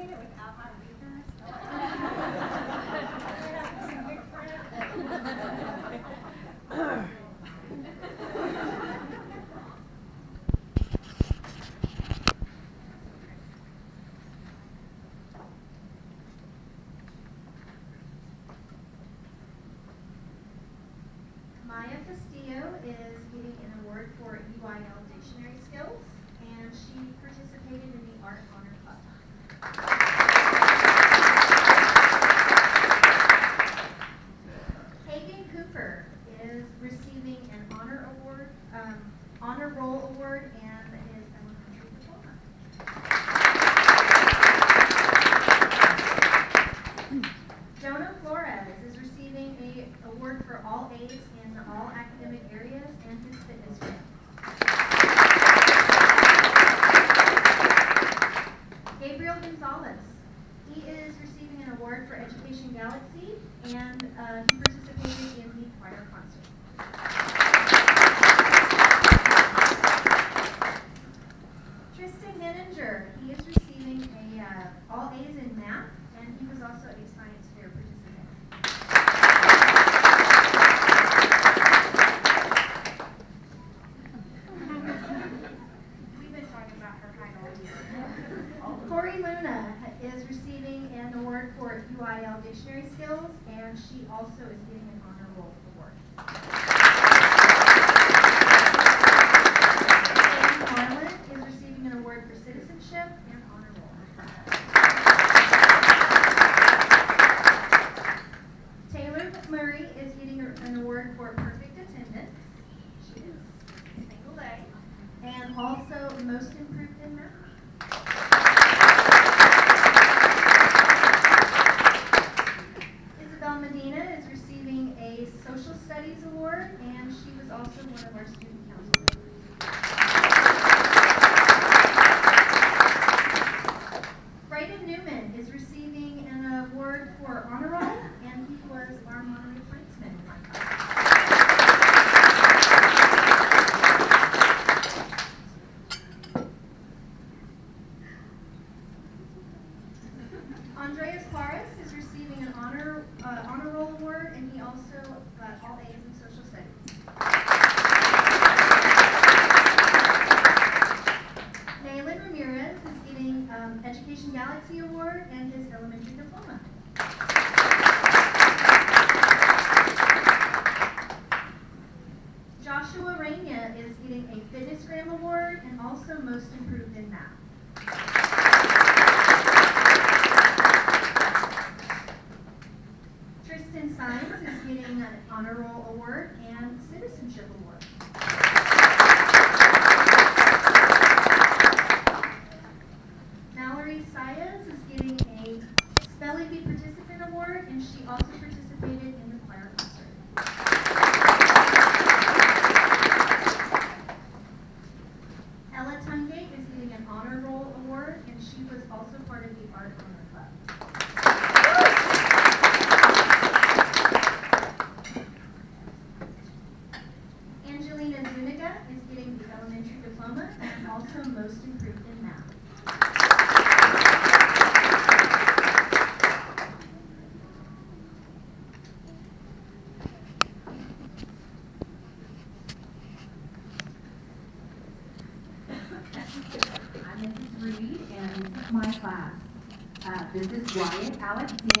Maya Castillo is getting an award for UIL dictionary skills, and she participated in the Art Honor Club. Hagen Cooper is receiving an honor award, um, honor roll award and his elementary diploma. Jonah Flores is receiving a award for all A's in all academic areas and his FitnessGram. Gabriel Gonzalez, he is receiving an award for Education Galaxy and uh, he participated in the choir concert. Tristan Henninger, he is receiving a uh, all A's in math and he was also a science fair participant. We've been talking about her height all year. Corey Luna uh, is receiving an award for UIL dictionary skills, and she also is getting an honor roll award. Marlin is receiving an award for citizenship and honor roll. Taylor McMurray is getting an award for perfect attendance. She is single A. And also most improved in math. Isabel Medina is receiving a social studies award, and Newman is receiving an award for honor roll, and he was our. Andreas Juarez is receiving an honor, uh, honor roll award, and he also got all A's in social studies. Nayland Ramirez is getting, um, Education Galaxy Award and his elementary diploma. Joshua Is getting a Fitness Gram Award and also Most Improved in Math. Tristan Sines is getting an honor roll award and citizenship award. Mallory Sayas is getting a Spelling Bee Participant Award and she also participated in the choir concert. Ella Tungate is getting an honor roll award and she was also part of the Art Honor Club. Angelina Zuniga is getting the and also most improved in math. I'm Mrs. Reed, and this is my class. Uh, This is Wyatt Alexander.